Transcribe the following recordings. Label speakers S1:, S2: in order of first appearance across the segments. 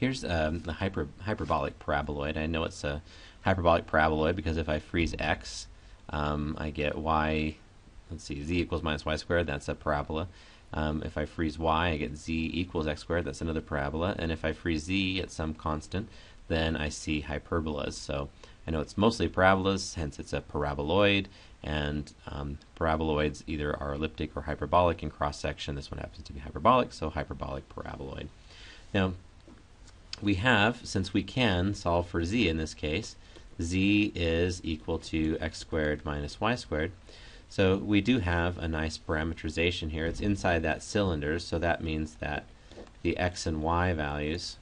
S1: here's um, the hyper, hyperbolic paraboloid. I know it's a hyperbolic paraboloid because if I freeze x, um, I get y, let's see, z equals minus y squared, that's a parabola. Um, if I freeze y, I get z equals x squared, that's another parabola. And if I freeze z at some constant, then I see hyperbolas. So I know it's mostly parabolas, hence it's a paraboloid, and um, paraboloids either are elliptic or hyperbolic in cross section. This one happens to be hyperbolic, so hyperbolic paraboloid. Now, we have, since we can solve for z in this case, z is equal to x squared minus y squared. So we do have a nice parameterization here. It's inside that cylinder, so that means that the x and y values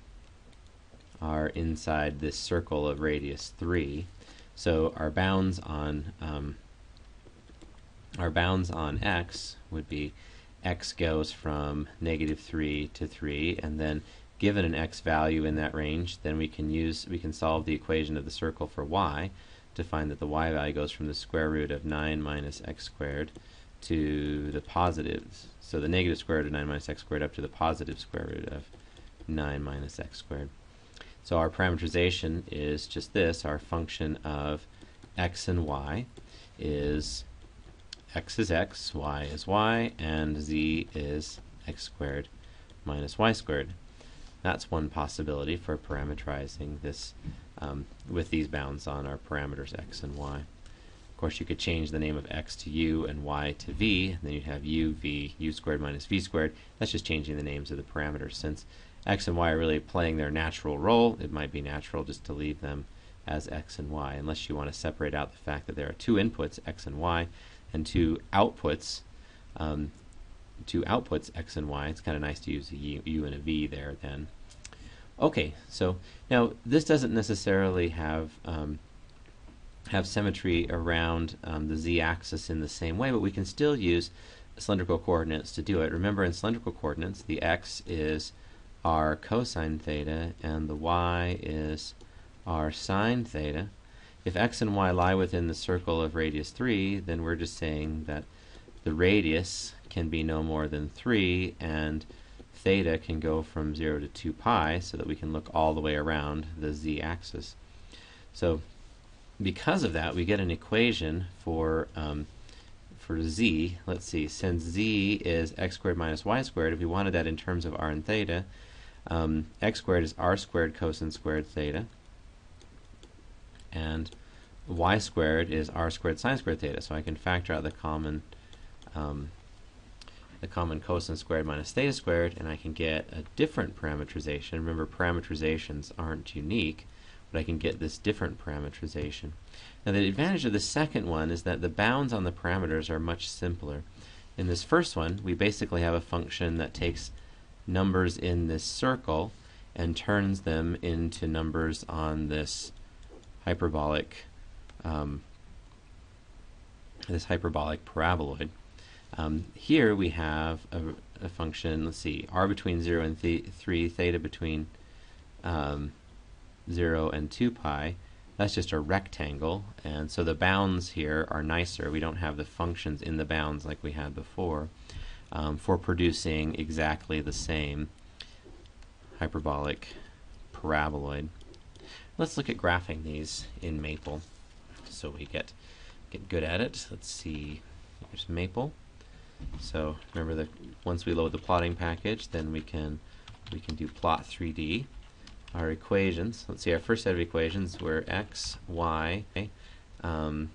S1: are inside this circle of radius 3. So our bounds on um, our bounds on x would be x goes from negative 3 to 3 and then given an x value in that range then we can use we can solve the equation of the circle for y to find that the y value goes from the square root of 9 minus x squared to the positives so the negative square root of 9 minus x squared up to the positive square root of 9 minus x squared so our parameterization is just this our function of x and y is x is x, y is y, and z is x squared minus y squared. That's one possibility for parameterizing this um, with these bounds on our parameters x and y. Of course, you could change the name of x to u and y to v, and then you'd have u, v, u squared minus v squared. That's just changing the names of the parameters. Since x and y are really playing their natural role, it might be natural just to leave them as x and y, unless you want to separate out the fact that there are two inputs, x and y, and two outputs, um, two outputs x and y. It's kind of nice to use a u, and a v there then. Okay, so now this doesn't necessarily have um, have symmetry around um, the z-axis in the same way, but we can still use cylindrical coordinates to do it. Remember, in cylindrical coordinates, the x is our cosine theta, and the y is our sine theta. If x and y lie within the circle of radius 3, then we're just saying that the radius can be no more than 3, and theta can go from 0 to 2 pi, so that we can look all the way around the z-axis. So because of that, we get an equation for um, for z. Let's see, since z is x squared minus y squared, if we wanted that in terms of r and theta, um, x squared is r squared cosine squared theta, and y squared is r squared sine squared theta. So I can factor out the common um, the common cosine squared minus theta squared, and I can get a different parameterization. Remember, parameterizations aren't unique, but I can get this different parameterization. Now, the advantage of the second one is that the bounds on the parameters are much simpler. In this first one, we basically have a function that takes numbers in this circle and turns them into numbers on this hyperbolic um, this hyperbolic paraboloid. Um, here we have a, a, function, let's see, r between 0 and th 3, theta between um, 0 and 2 pi. That's just a rectangle, and so the bounds here are nicer. We don't have the functions in the bounds like we had before um, for producing exactly the same hyperbolic paraboloid. Let's look at graphing these in Maple so we get get good at it. Let's see. Here's Maple. So remember that once we load the plotting package, then we can we can do plot 3D. Our equations. Let's see. Our first set of equations were x, y, um,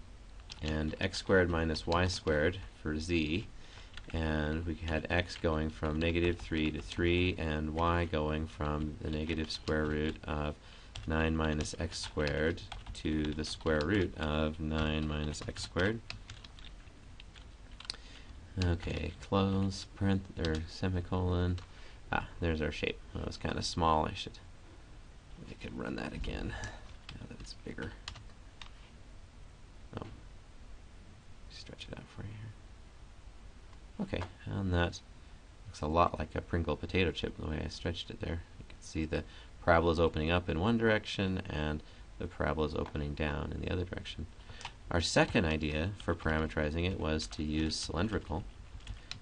S1: and x squared minus y squared for z, and we had x going from negative 3 to 3, and y going from the negative square root of 9 minus x squared to the square root of 9 minus x squared. Okay, close, print, or semicolon. Ah, there's our shape. That was kind of small. I should I could run that again now that it's bigger. Oh, stretch it out for you here. Okay, and that looks a lot like a Pringle potato chip the way I stretched it there. You can see the parabola is opening up in one direction and the parabola is opening down in the other direction. Our second idea for parameterizing it was to use cylindrical.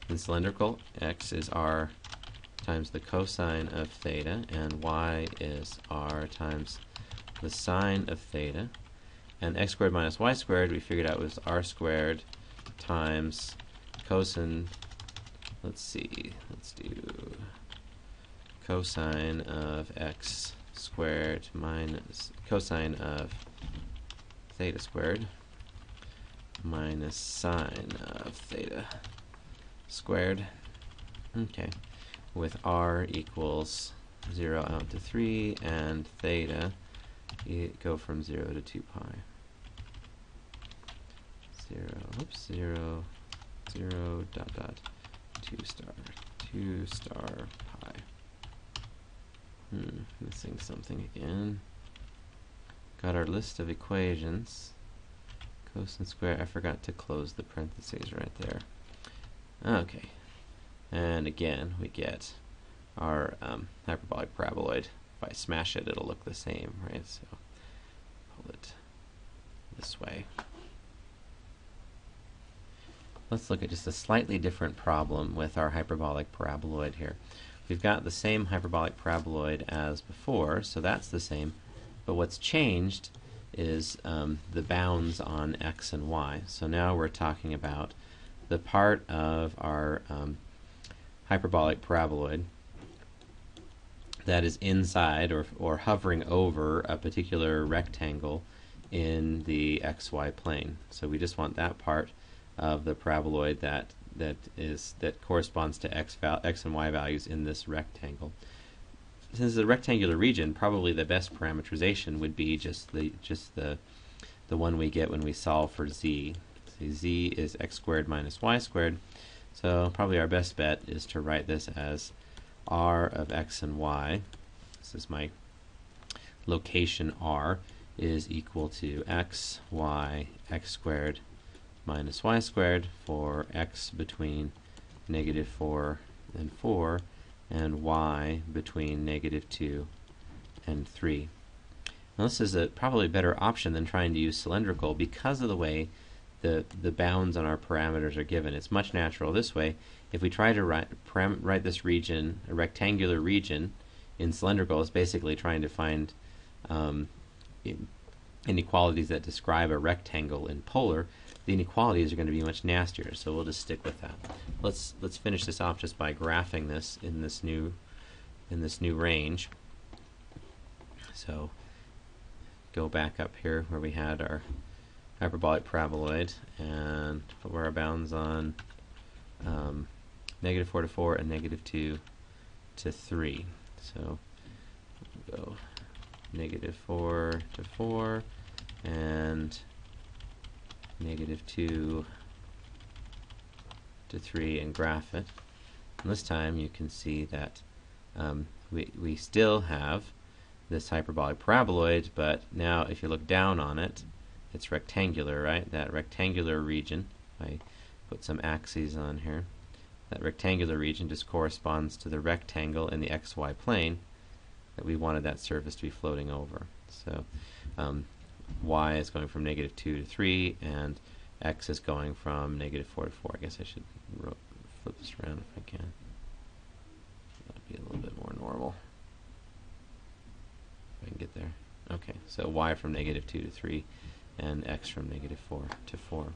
S1: In cylindrical, x is r times the cosine of theta, and y is r times the sine of theta. And x squared minus y squared, we figured out was r squared times cosine, let's see, let's do cosine of x squared minus cosine of theta squared minus sine of theta squared. Okay, with r equals 0 out to 3 and theta go from 0 to 2 pi. 0, oops, 0, 0, dot, dot, 2 star, 2 star pi. Hmm, missing something again. Got our list of equations. Cosine square, I forgot to close the parentheses right there. Okay, and again we get our um, hyperbolic paraboloid. If I smash it, it'll look the same, right? So pull it this way. Let's look at just a slightly different problem with our hyperbolic paraboloid here. We've got the same hyperbolic paraboloid as before, so that's the same, but what's changed is um, the bounds on x and y. So now we're talking about the part of our um, hyperbolic paraboloid that is inside or, or hovering over a particular rectangle in the xy plane. So we just want that part of the paraboloid that that is that corresponds to x, val x and y values in this rectangle. Since the rectangular region, probably the best parameterization would be just the just the the one we get when we solve for z. So z is x squared minus y squared. So probably our best bet is to write this as r of x and y. This is my location r is equal to x, y, x squared minus y squared for x between negative 4 and 4 and y between negative 2 and 3. Now this is a probably a better option than trying to use cylindrical because of the way the, the bounds on our parameters are given. It's much natural this way. If we try to write, write this region, a rectangular region, in cylindrical, it's basically trying to find um, inequalities that describe a rectangle in polar the inequalities are going to be much nastier. So we'll just stick with that. Let's let's finish this off just by graphing this in this new in this new range. So go back up here where we had our hyperbolic paraboloid and put our bounds on um, negative 4 to 4 and negative 2 to 3. So go negative 4 to 4 and negative 2 to 3 and graph it. And this time you can see that um, we, we still have this hyperbolic paraboloid, but now if you look down on it, it's rectangular, right? That rectangular region, I put some axes on here, that rectangular region just corresponds to the rectangle in the xy plane that we wanted that surface to be floating over. So um, y is going from negative 2 to 3, and x is going from negative 4 to 4. I guess I should flip this around if I can. That'd be a little bit more normal. If I can get there. Okay, so y from negative 2 to 3, and x from negative 4 to 4.